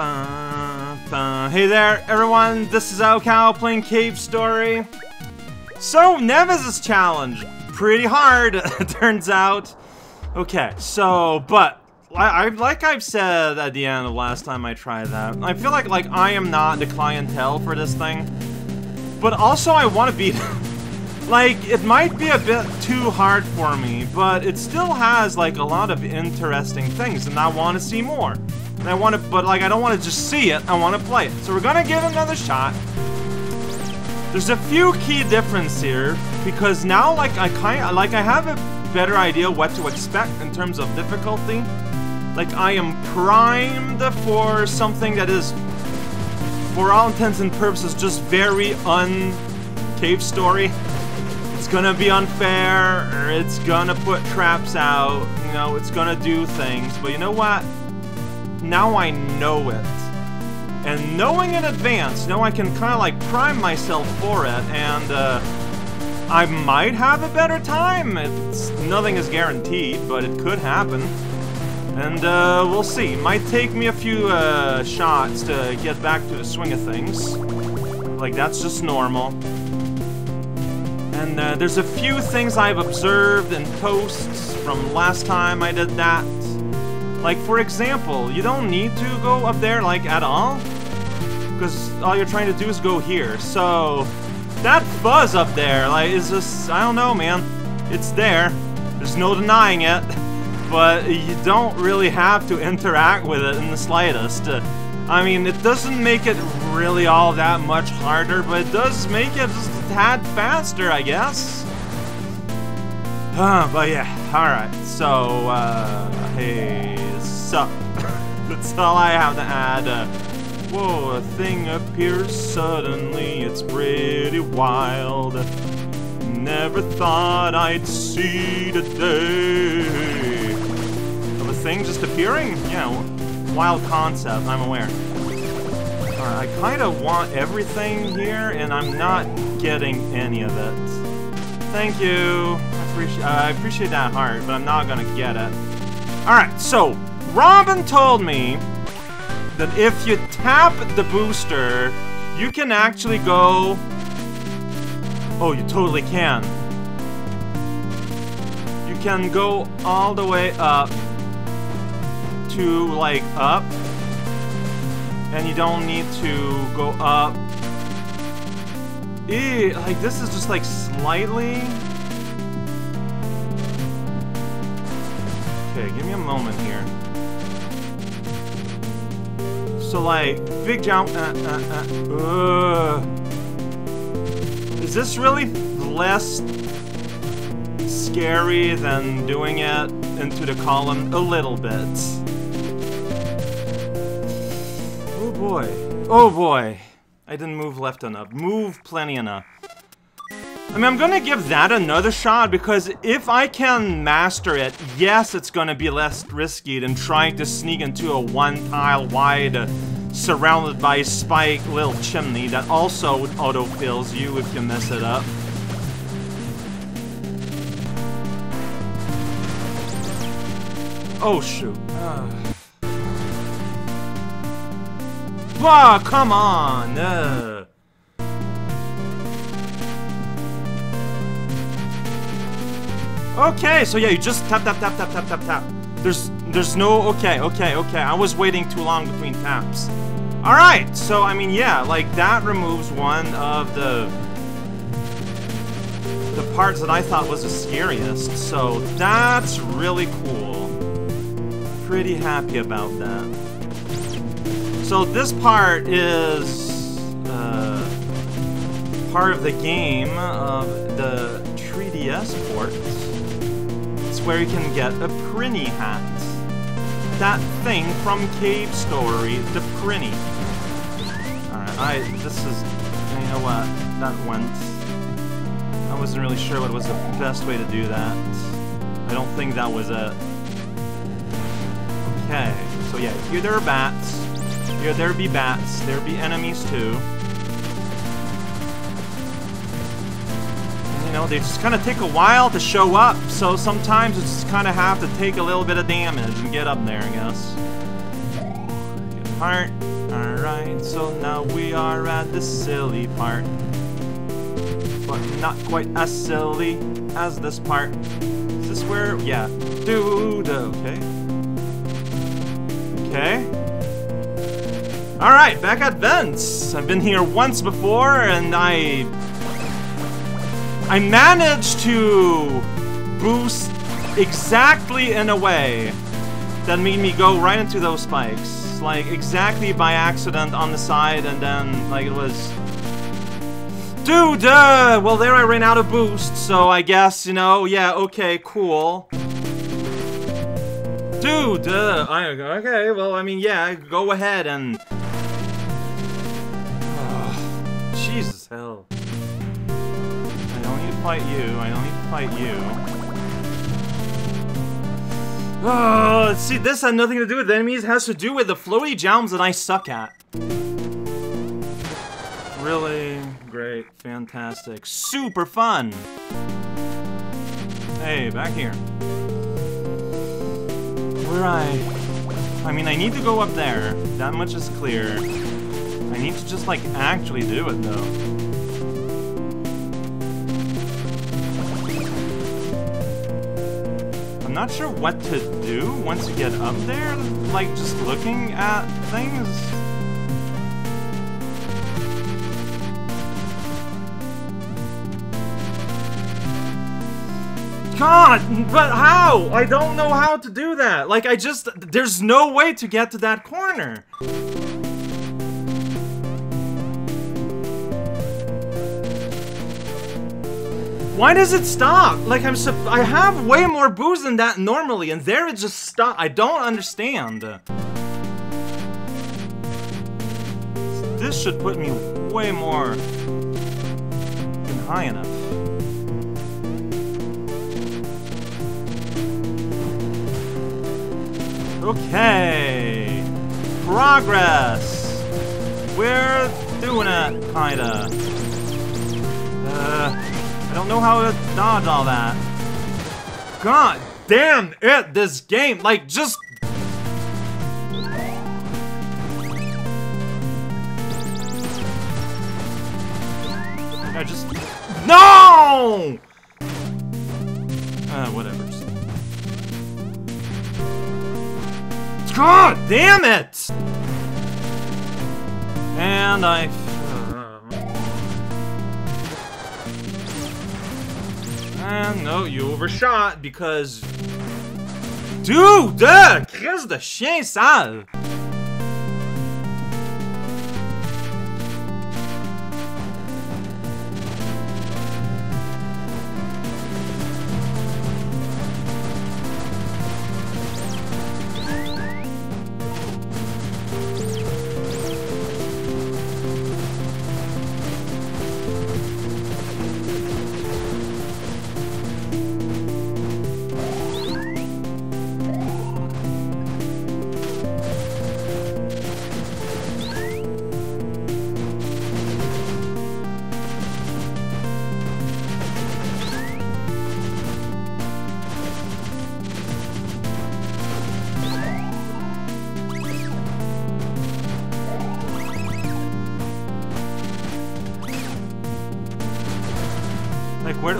Hey there, everyone. This is raocow playing Cave Story. So, Nemesis challenge. Pretty hard, it turns out. Okay, so, but, I, I, like I've said at the end of last time I tried that, I feel like, like, I am not the clientele for this thing. But also, I want to beat it. Like, it might be a bit too hard for me, but it still has, like, a lot of interesting things, and I want to see more. And I want to, but, like, I don't want to just see it, I want to play it. So we're gonna give another shot. There's a few key differences here, because now, like, I kind of, like, I have a better idea what to expect in terms of difficulty. Like, I am primed for something that is, for all intents and purposes, just very un-cave story It's gonna be unfair, or it's gonna put traps out, you know, it's gonna do things, but you know what? Now I know it. And knowing in advance, now I can kind of like prime myself for it, and uh, I might have a better time. It's, nothing is guaranteed, but it could happen. And uh, we'll see. Might take me a few uh, shots to get back to the swing of things. Like, that's just normal. And uh, there's a few things I've observed in posts from last time I did that. Like, for example, you don't need to go up there, like, at all. Because all you're trying to do is go here. So, that fuzz up there, like, is just, I don't know, man. It's there. There's no denying it. But you don't really have to interact with it in the slightest. I mean, it doesn't make it really all that much harder, but it does make it just a tad faster, I guess. Uh, but yeah, alright, so, uh, hey, sup. That's all I have to add. Uh, whoa, a thing appears suddenly, it's pretty wild. Never thought I'd see the day. Of a thing just appearing? Yeah, wild concept, I'm aware. I kind of want everything here, and I'm not getting any of it. Thank you. I appreciate, uh, I appreciate that heart, but I'm not gonna get it. Alright, so, Robin told me that if you tap the booster, you can actually go... Oh, you totally can. You can go all the way up to, like, up and you don't need to go up. Ew, like this is just like slightly. Okay, give me a moment here. So like, big jump. Uh, uh, uh, is this really less scary than doing it into the column? A little bit. Oh boy. Oh boy. I didn't move left enough. Move plenty enough. I mean, I'm gonna give that another shot because if I can master it, yes, it's gonna be less risky than trying to sneak into a one-tile wide, uh, surrounded by spike little chimney that also auto-fills you if you mess it up. Oh, shoot. Uh. Ah, come on! Uh. Okay, so yeah, you just tap, tap, tap, tap, tap, tap, tap. There's, there's no, okay, okay, okay. I was waiting too long between taps. Alright, so I mean, yeah, like that removes one of the the parts that I thought was the scariest. So that's really cool. Pretty happy about that. So this part is uh, part of the game of the 3DS port. Where you can get a Prinny hat. That thing from Cave Story, the Prinny. Alright, I, this is, you know what, that went. I wasn't really sure what was the best way to do that. I don't think that was it. Okay, so yeah, here there are bats. Here, there be bats. There be enemies too. Know, they just kind of take a while to show up, so sometimes you just kind of have to take a little bit of damage and get up there, I guess. part. Alright, so now we are at the silly part. But not quite as silly as this part. Is this where? Yeah. Dude, okay. Okay. Alright, back at Vents. I've been here once before, and I... I managed to boost exactly in a way that made me go right into those spikes. Like, exactly by accident on the side, and then, like, it was... Dude, uh, well, there I ran out of boost, so I guess, you know, yeah, okay, cool. Dude, uh, I, okay, well, I mean, yeah, go ahead and... Jesus, hell. Fight you, I don't need to fight you. Oh, see, this had nothing to do with enemies. It has to do with the floaty jumps that I suck at. Really great, fantastic, super fun. Hey, back here. Where I... I mean, I need to go up there. That much is clear. I need to just, like, actually do it, though. I'm not sure what to do once you get up there, like just looking at things. God, but how? I don't know how to do that. Like, I just, there's no way to get to that corner. Why does it stop? Like, I'm I have way more booze than that normally, and there it just stop. I don't understand. This should put me way more than high enough. Okay. Progress. We're doing it, kinda. Uh... I don't know how to dodge all that. God damn it, this game, like, just... I just... No! Uh, whatever. God damn it! And I And no, you overshot because... Dude, Qu'est-ce de chien sale!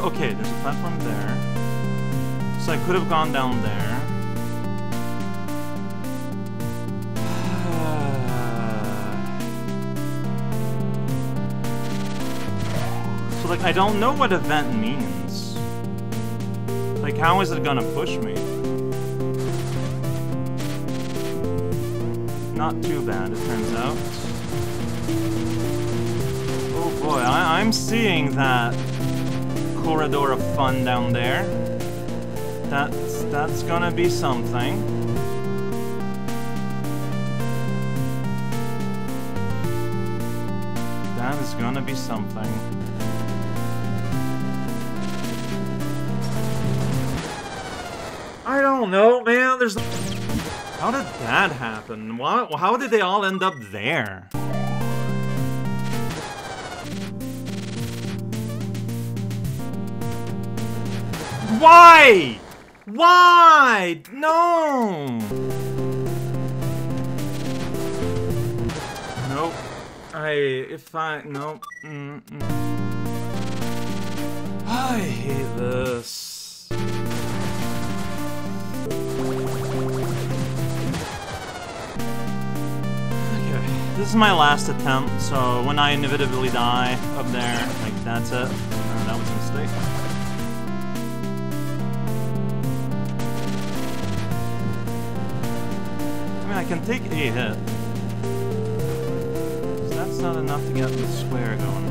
Okay, there's a platform there. So I could have gone down there. so, like, I don't know what event means. Like, how is it gonna push me? Not too bad, it turns out. Oh boy, I I'm seeing that corridor of fun down there. That's, that's gonna be something. That is gonna be something. I don't know, man. There's... How did that happen? Why, how did they all end up there? Why? Why? No! Nope. I... if I... no. Mm -mm. I hate this. Okay, this is my last attempt, so when I inevitably die up there, like, that's it. That was a mistake. Mean, I can take a hit. So that's not enough to get the square going.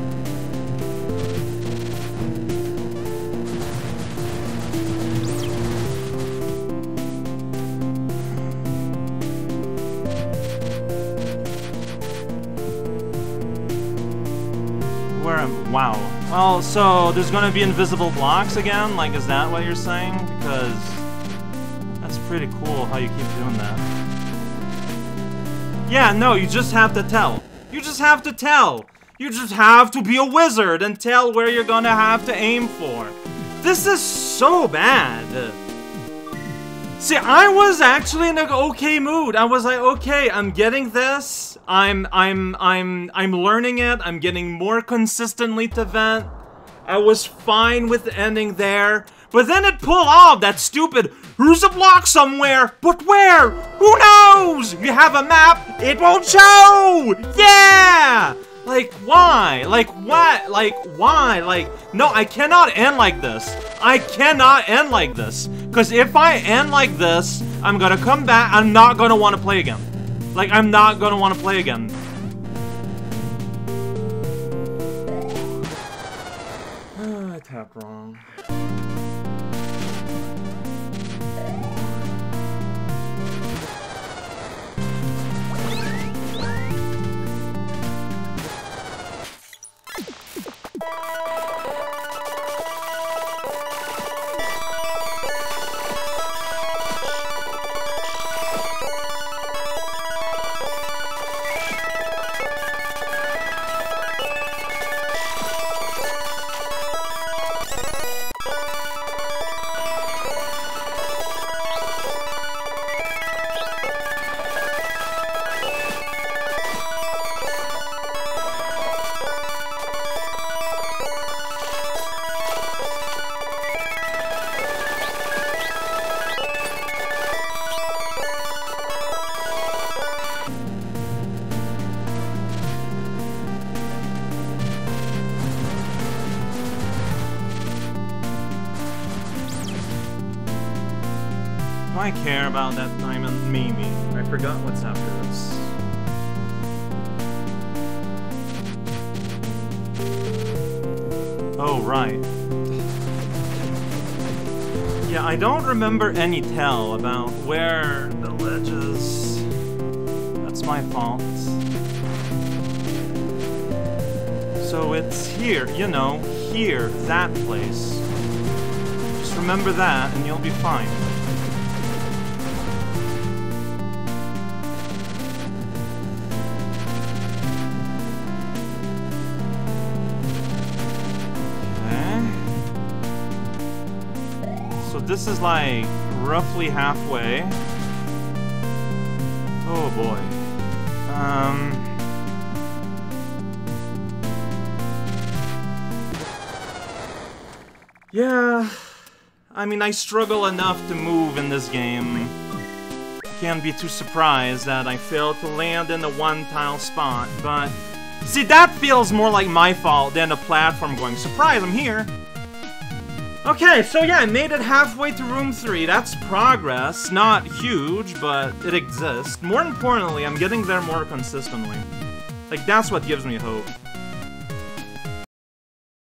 Where am... Wow. Well, so there's gonna be invisible blocks again? Like, is that what you're saying? Because that's pretty cool how you keep doing that. Yeah, no, you just have to tell. You just have to tell. You just have to be a wizard and tell where you're gonna have to aim for. This is so bad. See, I was actually in an okay mood. I was like, okay, I'm getting this. I'm, I'm, I'm, I'm learning it. I'm getting more consistently to vent. I was fine with ending there. But then it pulled off that stupid, there's a block somewhere, but where? Who knows? You have a map, it won't show! Yeah! Like, why? Like, what? Like, why? Like, no, I cannot end like this. I cannot end like this. Because if I end like this, I'm gonna come back, I'm not gonna want to play again. Like, I'm not gonna want to play again. I tapped wrong. I care about that diamond? Maybe. I forgot what's after this. Oh, right. Yeah, I don't remember any tell about where the ledge is. That's my fault. So it's here, you know, here, that place. Just remember that and you'll be fine. This is like roughly halfway. Oh boy. Um. Yeah. I mean, I struggle enough to move in this game. Can't be too surprised that I failed to land in the one tile spot, but See, that feels more like my fault than the platform going, surprise, I'm here. Okay, so yeah, I made it halfway to room 3. That's progress. Not huge, but it exists. More importantly, I'm getting there more consistently. Like, that's what gives me hope.